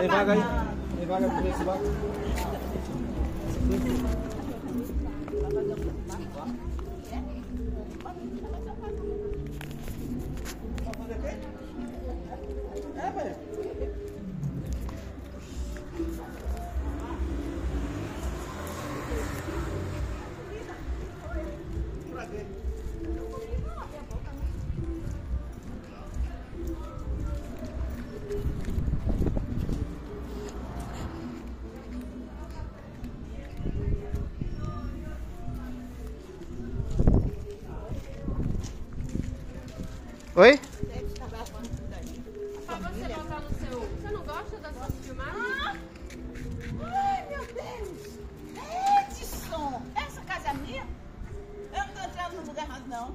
Ne paga ahí, ne paga por eso, va. Gracias. Não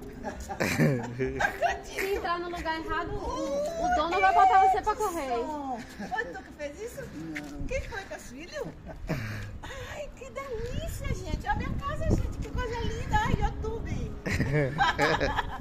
acredito. Se entrar no lugar errado, o, o dono vai botar você pra correr. Edson! Foi tu que fez isso? Quem foi, teus filhos? Ai, que delícia, gente. Olha a minha casa, gente. Que coisa linda. Ai, YouTube.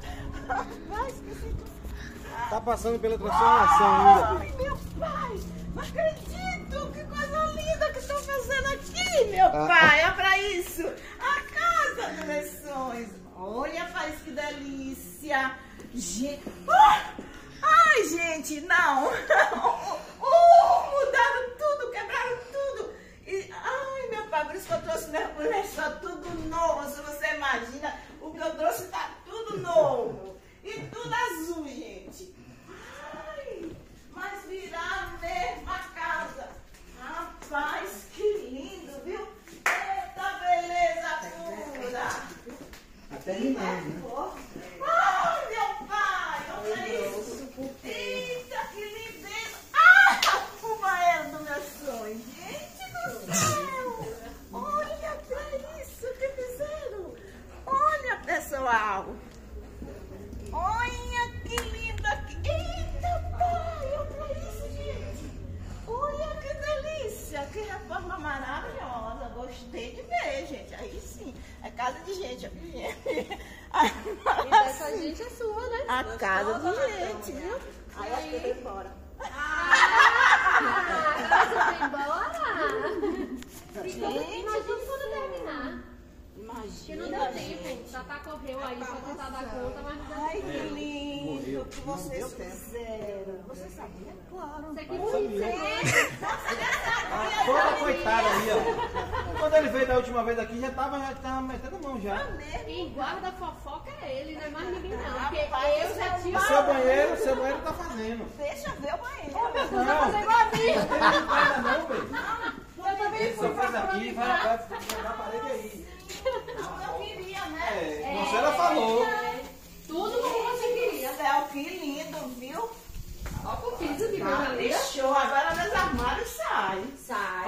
Tá passando pela transformação ainda. Ai, meu pai! Não acredito! Que coisa linda que estão fazendo aqui, meu Ah, pai! Olha pra isso! A casa dos meus sonhos! Olha, pai, que delícia! Gente... Ah! Ai, gente, não! Uh, mudaram tudo, quebraram tudo! E, ai, meu pai, por isso que eu trouxe mergulho, está tudo novo. Se você imagina, o que eu trouxe está tudo novo. Gente. Ai, mas viraram mesmo a casa. Rapaz, que lindo, viu? Eita, beleza pura. Até terminando, né? Ai, meu pai, olha isso. Eita, que lindeza. Ah, o banheiro do meu sonho. Gente do céu. Olha pra isso que fizeram. Olha, pessoal. Olha Gostei de ver, gente. Aí sim. É casa de gente. aqui, gente. E dessa gente é sua, né? A casa de gente, viu? Aí acho que eu embora. Ah, você vai embora? Gente, Imagina quando terminar. Que imagina. não deu tempo. Já tá correu aí pra tentar dar conta, mas não deu Ai, que lindo que vocês fizeram. Você sabia? Claro. Você que você toda coitada ali, ó. Quando ele veio da última vez aqui, já tava, já tava metendo a mão já. Quem guarda fofoca é ele, não é mais ninguém não. Porque Rapaz, eu já O tinha. seu banheiro, o seu banheiro tá fazendo. Deixa eu ver o banheiro. Não, Vai fazer igual a mim. não não, velho. Eu também fui pra aqui, vai, vai, vai jogar a parede aí. Não, eu queria, né? É, você ela falou. Tudo como você queria. Céu, que lindo, viu? Olha o piso de coisa Ah, linda. Fechou. Agora meus armários.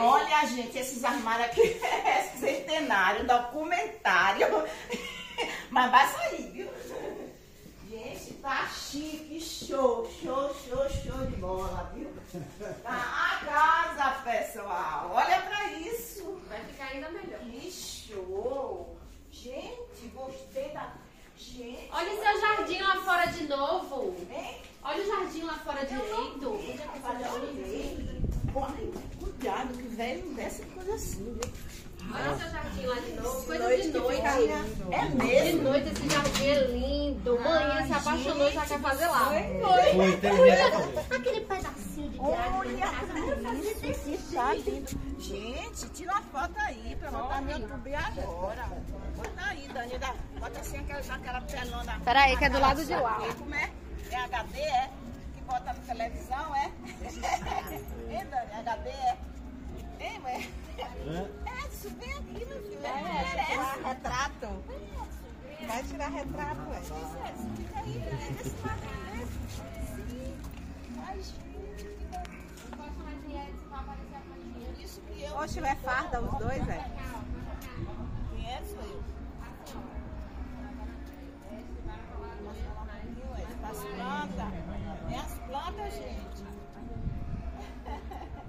Olha, gente, esses armários aqui é centenário, documentário. Mas vai sair, viu? Gente, tá chique, show, show, show, show de bola, viu? Tá a casa, pessoal. Olha pra isso. Vai ficar ainda melhor. Que show. Gente, gostei da... Gente. Olha o seu jardim lá fora de novo. Hein? Olha o jardim lá fora direito. Olha, olhei. Olha, cuidado, que velho não desce coisa assim, viu? Olha o seu jardim lá de novo. Coisa de noite. É De mesmo? noite esse jardim é lindo. Manhã se apaixonou e já quer fazer lá. Foi, de fazer. Aquele pedacinho de Olha, tá lindo. Gente, tira uma foto aí pra botar no YouTube agora. Bota aí, Dani. dá- Bota assim aquela, aquela pelona. Peraí, que é do lado de lá. Como é? É HD, é? Que bota na televisão, é? Hein, Dani? HD, é? Né? É, vem aqui, meu filho. Né? É, é, é, tirar retrato. Vai tirar retrato, ué. É, fica aí, né? é desse lado. Sim. Isso que eu... Oxe, é farda os dois, é? Conhece, eu? As plantas, é as plantas, gente.